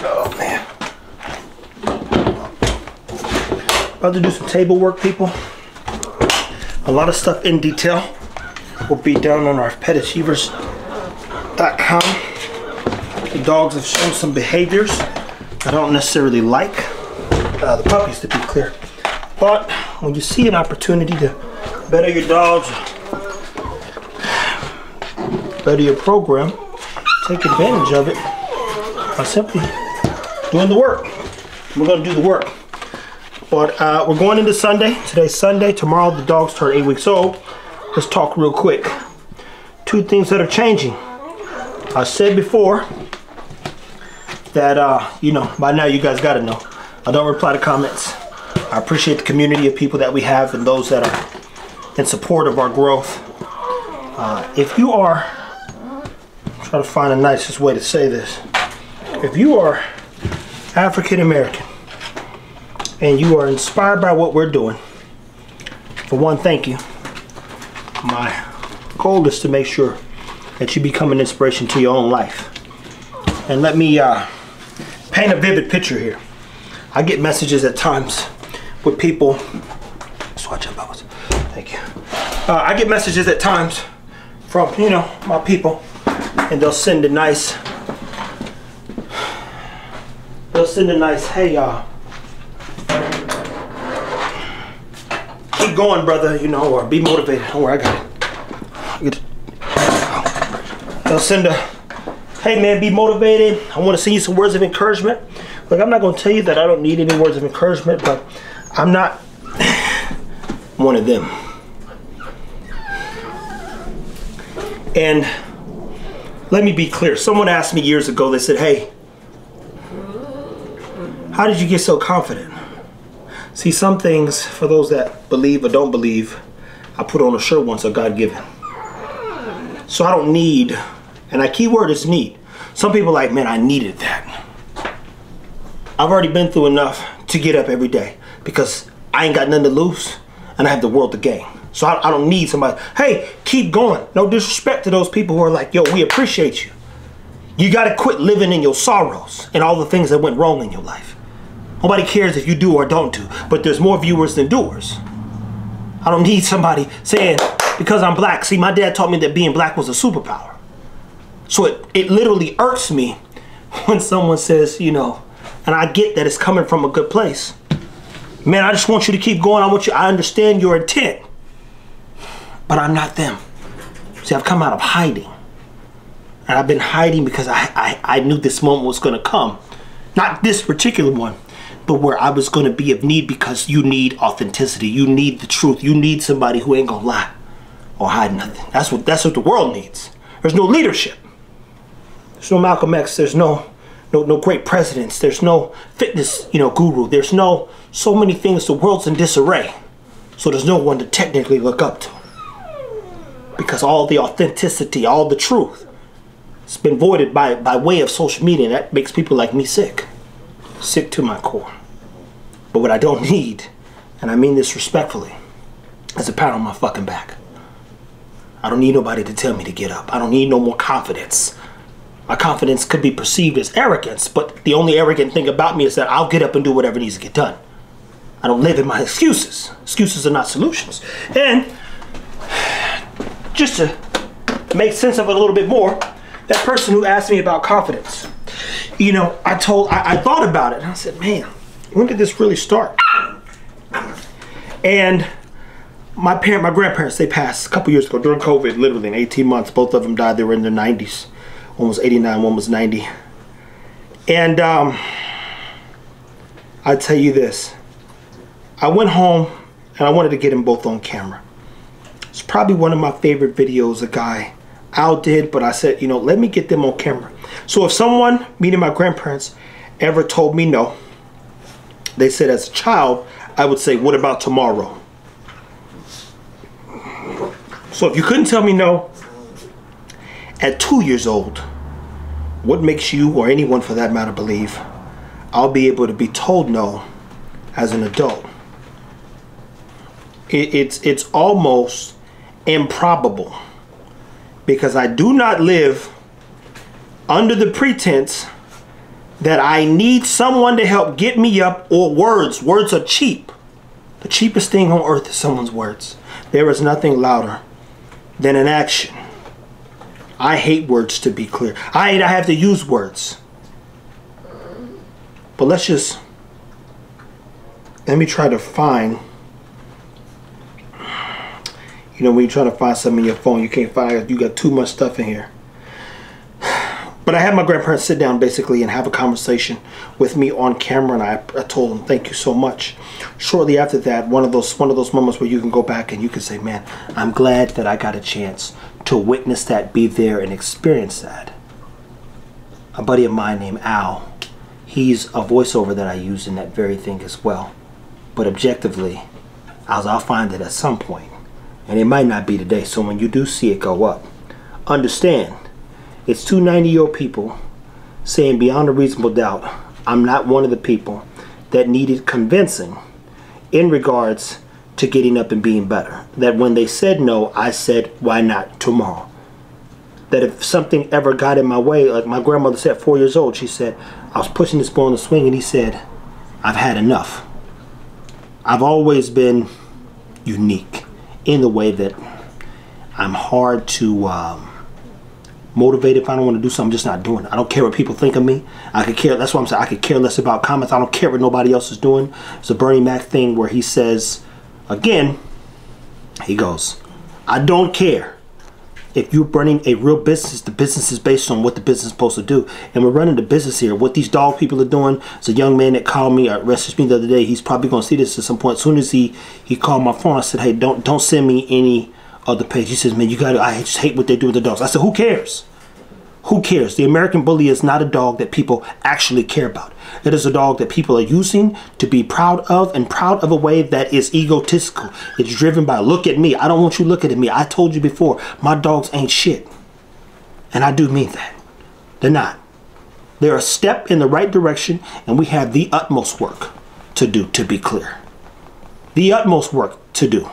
Oh man. About to do some table work, people. A lot of stuff in detail will be down on our petachievers.com. The dogs have shown some behaviors I don't necessarily like. Uh, the puppies, to be clear. But when you see an opportunity to better your dogs, better your program, take advantage of it by simply doing the work. We're gonna do the work. But uh, we're going into Sunday. Today's Sunday. Tomorrow the dogs turn eight weeks old. Let's talk real quick. Two things that are changing. I said before that, uh, you know, by now you guys gotta know. I don't reply to comments. I appreciate the community of people that we have and those that are in support of our growth. Uh, if you are, try to find the nicest way to say this. If you are African American and you are inspired by what we're doing, for one, thank you. My goal is to make sure that you become an inspiration to your own life. And let me uh, paint a vivid picture here. I get messages at times with people. Swatch up, Bubbles. Thank you. Uh, I get messages at times from, you know, my people, and they'll send a nice, send a nice, hey, y'all. keep going, brother, you know, or be motivated. Don't worry, I got it. A, hey man, be motivated. I want to send you some words of encouragement. Look, I'm not going to tell you that I don't need any words of encouragement, but I'm not one of them. And let me be clear. Someone asked me years ago, they said, hey, how did you get so confident? See, some things, for those that believe or don't believe, I put on a shirt once are God given. So I don't need, and a key word is need. Some people like, man, I needed that. I've already been through enough to get up every day because I ain't got nothing to lose and I have the world to gain. So I, I don't need somebody, hey, keep going. No disrespect to those people who are like, yo, we appreciate you. You got to quit living in your sorrows and all the things that went wrong in your life. Nobody cares if you do or don't do, but there's more viewers than doers. I don't need somebody saying, because I'm black. See, my dad taught me that being black was a superpower. So it, it literally irks me when someone says, you know, and I get that it's coming from a good place. Man, I just want you to keep going. I want you, I understand your intent. But I'm not them. See, I've come out of hiding. And I've been hiding because I, I, I knew this moment was going to come. Not this particular one, but where I was going to be of need because you need authenticity. You need the truth. You need somebody who ain't going to lie or hide nothing. That's what, that's what the world needs. There's no leadership. There's no Malcolm X. There's no, no, no great presidents. There's no fitness, you know, guru. There's no so many things. The world's in disarray. So there's no one to technically look up to. Because all the authenticity, all the truth, it's been voided by, by way of social media, and that makes people like me sick. Sick to my core. But what I don't need, and I mean this respectfully, is a pat on my fucking back. I don't need nobody to tell me to get up. I don't need no more confidence. My confidence could be perceived as arrogance, but the only arrogant thing about me is that I'll get up and do whatever needs to get done. I don't live in my excuses. Excuses are not solutions. And just to make sense of it a little bit more, that person who asked me about confidence, you know, I told, I, I thought about it and I said, man, when did this really start? And my parent, my grandparents, they passed a couple years ago during COVID, literally in 18 months. Both of them died. They were in their 90s. One was 89, one was 90. And um, I tell you this, I went home and I wanted to get them both on camera. It's probably one of my favorite videos a guy Al did, but I said, you know, let me get them on camera. So if someone, meaning my grandparents, ever told me no, they said as a child, I would say, what about tomorrow? So if you couldn't tell me no, at two years old, what makes you, or anyone for that matter, believe I'll be able to be told no as an adult? It, it's, it's almost improbable because I do not live under the pretense that I need someone to help get me up or words. Words are cheap. The cheapest thing on earth is someone's words. There is nothing louder than an action. I hate words to be clear. I hate I have to use words. But let's just let me try to find you know when you're trying to find something in your phone you can't find it you got too much stuff in here but I had my grandparents sit down basically and have a conversation with me on camera, and I, I told them thank you so much. Shortly after that, one of those one of those moments where you can go back and you can say, "Man, I'm glad that I got a chance to witness that, be there, and experience that." A buddy of mine named Al, he's a voiceover that I use in that very thing as well. But objectively, as I'll find it at some point, and it might not be today. So when you do see it go up, understand it's two 90 year old people saying beyond a reasonable doubt, I'm not one of the people that needed convincing in regards to getting up and being better. That when they said no, I said, why not tomorrow? That if something ever got in my way, like my grandmother said, four years old, she said, I was pushing this boy on the swing and he said, I've had enough. I've always been unique in the way that I'm hard to um, motivated. If I don't want to do something, I'm just not doing it. I don't care what people think of me. I could care. That's why I'm saying. I could care less about comments. I don't care what nobody else is doing. It's a Bernie Mac thing where he says, again, he goes, I don't care. If you're running a real business, the business is based on what the business is supposed to do. And we're running the business here. What these dog people are doing. It's a young man that called me or messaged me the other day. He's probably going to see this at some point. As soon as he, he called my phone, I said, hey, don't don't send me any other page. He says, man, you got to, I just hate what they do with the dogs. I said, who cares? Who cares? The American Bully is not a dog that people actually care about. It is a dog that people are using to be proud of and proud of a way that is egotistical. It's driven by, look at me. I don't want you looking at me. I told you before, my dogs ain't shit. And I do mean that. They're not. They're a step in the right direction, and we have the utmost work to do, to be clear. The utmost work to do.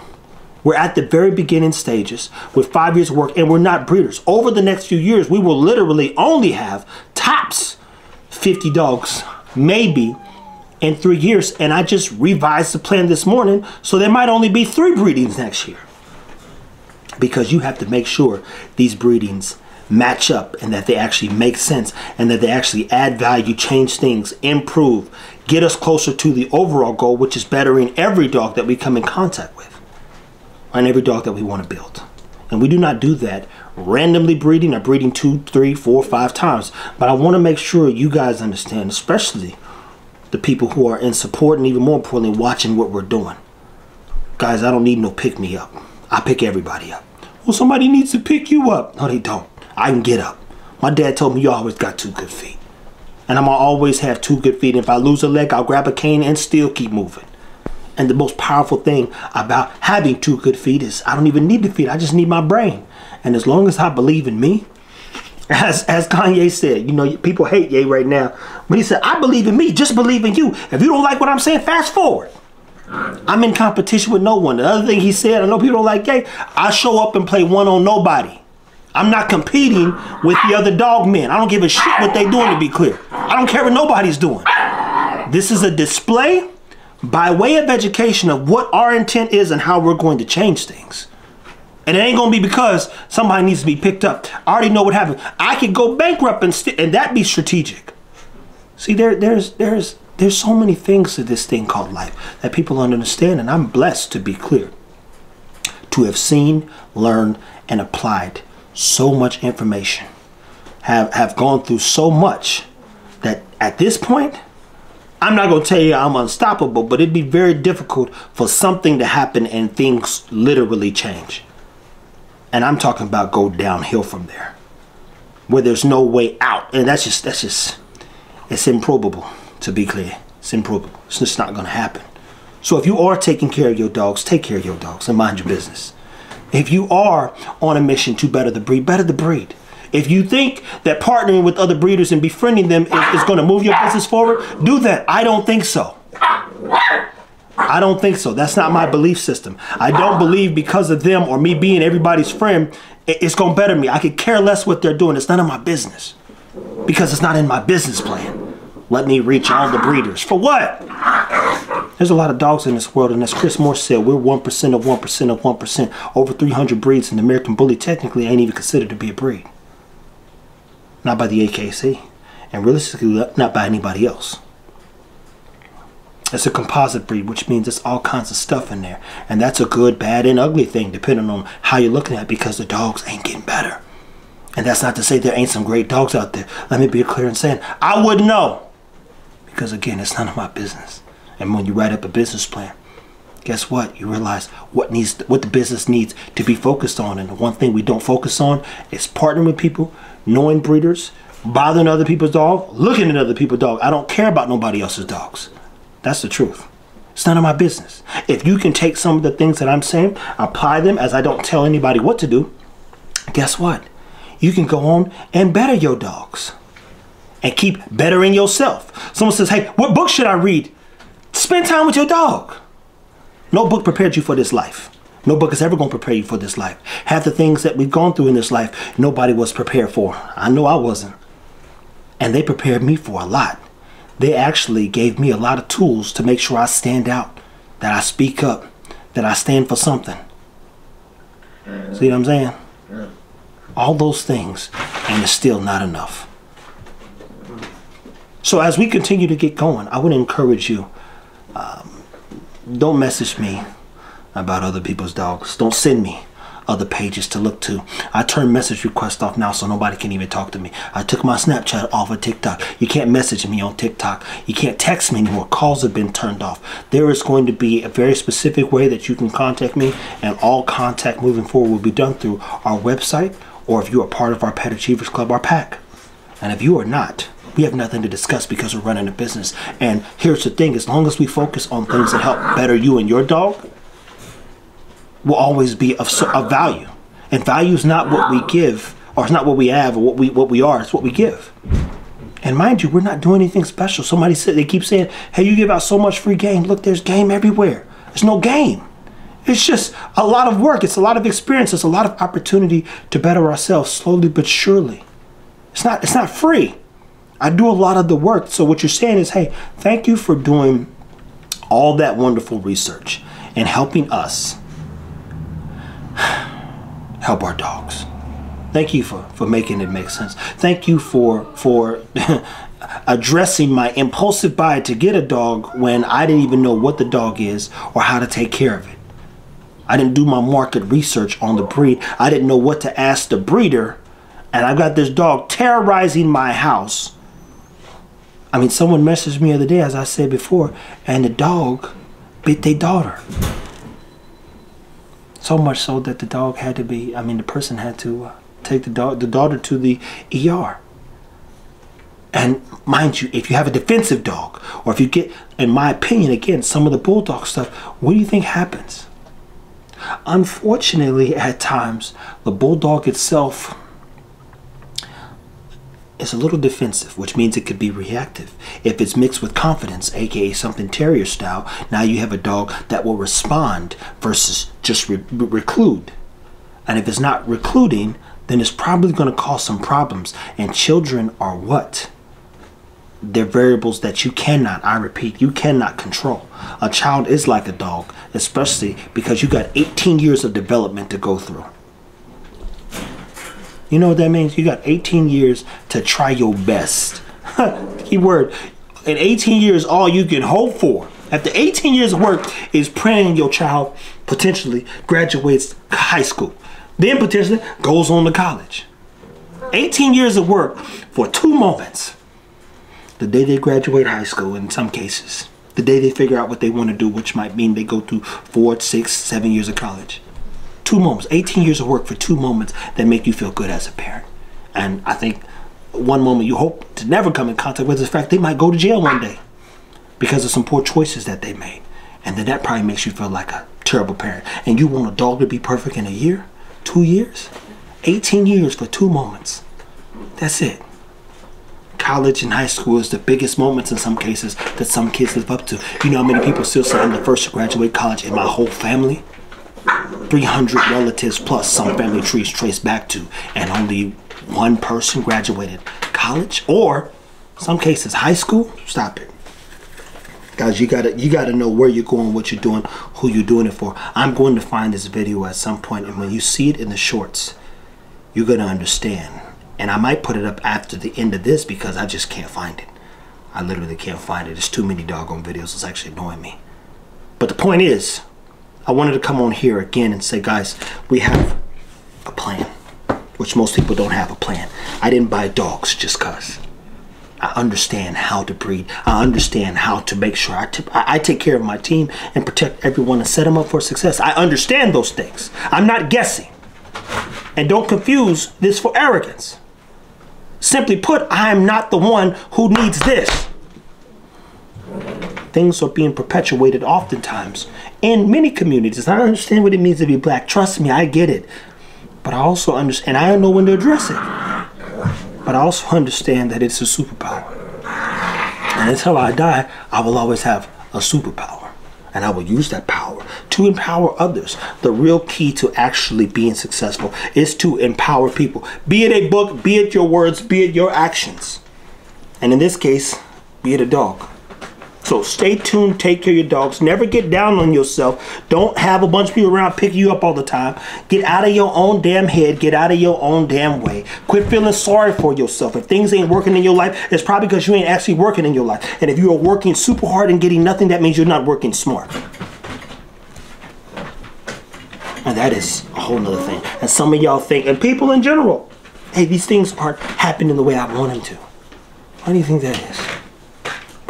We're at the very beginning stages with five years work and we're not breeders. Over the next few years, we will literally only have tops 50 dogs, maybe in three years. And I just revised the plan this morning, so there might only be three breedings next year. Because you have to make sure these breedings match up and that they actually make sense and that they actually add value, change things, improve, get us closer to the overall goal, which is bettering every dog that we come in contact with on every dog that we want to build. And we do not do that randomly breeding or breeding two, three, four, five times. But I want to make sure you guys understand, especially the people who are in support and even more importantly, watching what we're doing. Guys, I don't need no pick me up. I pick everybody up. Well, somebody needs to pick you up. No, they don't. I can get up. My dad told me you always got two good feet. And I'm gonna always have two good feet. If I lose a leg, I'll grab a cane and still keep moving. And the most powerful thing about having two good feet is I don't even need the feet. I just need my brain. And as long as I believe in me, as as Kanye said, you know, people hate Ye right now. But he said, I believe in me, just believe in you. If you don't like what I'm saying, fast forward. I'm in competition with no one. The other thing he said, I know people don't like Ye, I show up and play one on nobody. I'm not competing with the other dog men. I don't give a shit what they doing to be clear. I don't care what nobody's doing. This is a display by way of education of what our intent is and how we're going to change things. And it ain't gonna be because somebody needs to be picked up. I already know what happened. I could go bankrupt and st- and that be strategic. See, there, there's, there's, there's so many things to this thing called life that people don't understand, and I'm blessed to be clear, to have seen, learned, and applied so much information, have have gone through so much that at this point, I'm not going to tell you I'm unstoppable, but it'd be very difficult for something to happen and things literally change. And I'm talking about go downhill from there, where there's no way out. And that's just, that's just, it's improbable, to be clear. It's improbable. It's just not going to happen. So if you are taking care of your dogs, take care of your dogs and mind your business. If you are on a mission to better the breed, better the breed. If you think that partnering with other breeders and befriending them is, is going to move your business forward, do that. I don't think so. I don't think so. That's not my belief system. I don't believe because of them or me being everybody's friend, it's going to better me. I could care less what they're doing. It's none of my business because it's not in my business plan. let me reach all the breeders. For what? There's a lot of dogs in this world, and as Chris Moore said, we're 1% of 1% of 1%. Over 300 breeds, and the American Bully technically ain't even considered to be a breed. Not by the AKC, and realistically, not by anybody else. It's a composite breed, which means there's all kinds of stuff in there. And that's a good, bad, and ugly thing, depending on how you're looking at it, because the dogs ain't getting better. And that's not to say there ain't some great dogs out there. Let me be clear in saying, I wouldn't know. Because again, it's none of my business. And when you write up a business plan, guess what? You realize what needs, what the business needs to be focused on. And the one thing we don't focus on is partnering with people, knowing breeders, bothering other people's dog, looking at other people's dog. I don't care about nobody else's dogs. That's the truth. It's none of my business. If you can take some of the things that I'm saying, apply them as I don't tell anybody what to do, guess what? You can go on and better your dogs and keep bettering yourself. Someone says, hey, what book should I read? Spend time with your dog. No book prepared you for this life. No book is ever going to prepare you for this life. Half the things that we've gone through in this life, nobody was prepared for. I know I wasn't. And they prepared me for a lot they actually gave me a lot of tools to make sure I stand out, that I speak up, that I stand for something. See what I'm saying? All those things, and it's still not enough. So as we continue to get going, I would encourage you, um, don't message me about other people's dogs. Don't send me other pages to look to. I turned message requests off now so nobody can even talk to me. I took my Snapchat off of TikTok. You can't message me on TikTok. You can't text me anymore. Calls have been turned off. There is going to be a very specific way that you can contact me and all contact moving forward will be done through our website or if you are part of our Pet Achievers Club, our pack. And if you are not, we have nothing to discuss because we're running a business. And here's the thing, as long as we focus on things that help better you and your dog, will always be of, of value. And value is not what we give, or it's not what we have, or what we what we are. It's what we give. And mind you, we're not doing anything special. Somebody said they keep saying, "Hey, you give out so much free game. Look, there's game everywhere. There's no game. It's just a lot of work. It's a lot of experience. It's a lot of opportunity to better ourselves slowly but surely. It's not. It's not free. I do a lot of the work. So what you're saying is, hey, thank you for doing all that wonderful research and helping us help our dogs. Thank you for, for making it make sense. Thank you for for addressing my impulsive buy to get a dog when I didn't even know what the dog is or how to take care of it. I didn't do my market research on the breed. I didn't know what to ask the breeder. And I've got this dog terrorizing my house. I mean, someone messaged me the other day, as I said before, and the dog bit their daughter. So much so that the dog had to be, I mean, the person had to uh, take the dog, the daughter to the ER. And mind you, if you have a defensive dog, or if you get, in my opinion, again, some of the bulldog stuff, what do you think happens? Unfortunately, at times, the bulldog itself is a little defensive, which means it could be reactive. If it's mixed with confidence, aka something terrier style, now you have a dog that will respond versus just re reclude. And if it's not recluding, then it's probably going to cause some problems. And children are what? They're variables that you cannot, I repeat, you cannot control. A child is like a dog, especially because you got 18 years of development to go through. You know what that means? You got 18 years to try your best. Key word. In 18 years, all you can hope for after 18 years of work is praying your child potentially graduates high school, then potentially goes on to college. 18 years of work for two moments. The day they graduate high school, in some cases, the day they figure out what they want to do, which might mean they go through four, six, seven years of college two moments, 18 years of work for two moments that make you feel good as a parent. And I think one moment you hope to never come in contact with is the fact they might go to jail one day because of some poor choices that they made. And then that probably makes you feel like a terrible parent. And you want a dog to be perfect in a year, two years, 18 years for two moments. That's it. College and high school is the biggest moments in some cases that some kids live up to. You know how many people still say I'm the first to graduate college in my whole family? 300 relatives plus some family trees traced back to, and only one person graduated college? Or Some cases, high school. Stop it, guys. You gotta you gotta know where you're going, what you're doing, who you're doing it for. I'm going to find this video at some point, and when you see it in the shorts, you're gonna understand. And I might put it up after the end of this because I just can't find it. I literally can't find it. It's too many doggone videos. It's actually annoying me. But the point is, I wanted to come on here again and say, guys, we have a plan, which most people don't have a plan. I didn't buy dogs just cause. I understand how to breed. I understand how to make sure I, I take care of my team and protect everyone and set them up for success. I understand those things. I'm not guessing. And don't confuse this for arrogance. Simply put, I am not the one who needs this. Things are being perpetuated oftentimes in many communities. I understand what it means to be black. Trust me, I get it. But I also understand, and I don't know when to address it. But I also understand that it's a superpower. And until I die, I will always have a superpower. And I will use that power to empower others. The real key to actually being successful is to empower people. Be it a book, be it your words, be it your actions. And in this case, be it a dog. So stay tuned, take care of your dogs. Never get down on yourself. Don't have a bunch of people around picking you up all the time. Get out of your own damn head. Get out of your own damn way. Quit feeling sorry for yourself. If things ain't working in your life, it's probably because you ain't actually working in your life. And if you are working super hard and getting nothing, that means you're not working smart. And that is a whole nother thing. And some of y'all think, and people in general, hey, these things aren't happening the way I want them to. Why do you think that is?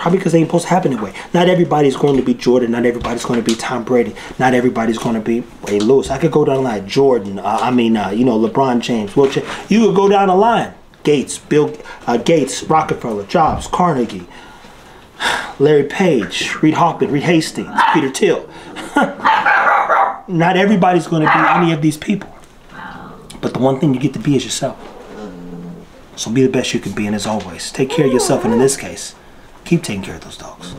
Probably because they ain't supposed to happen that way. Not everybody's going to be Jordan. Not everybody's going to be Tom Brady. Not everybody's going to be Wade Lewis. I could go down the line. Jordan. Uh, I mean, uh, you know, LeBron James. Will you could go down the line. Gates, Bill uh, Gates, Rockefeller, Jobs, Carnegie, Larry Page, Reid Hoffman, Reed Hastings, Peter Thiel. Not everybody's going to be any of these people. But the one thing you get to be is yourself. So be the best you can be, and as always, take care of yourself, and in this case, keep taking care of those dogs.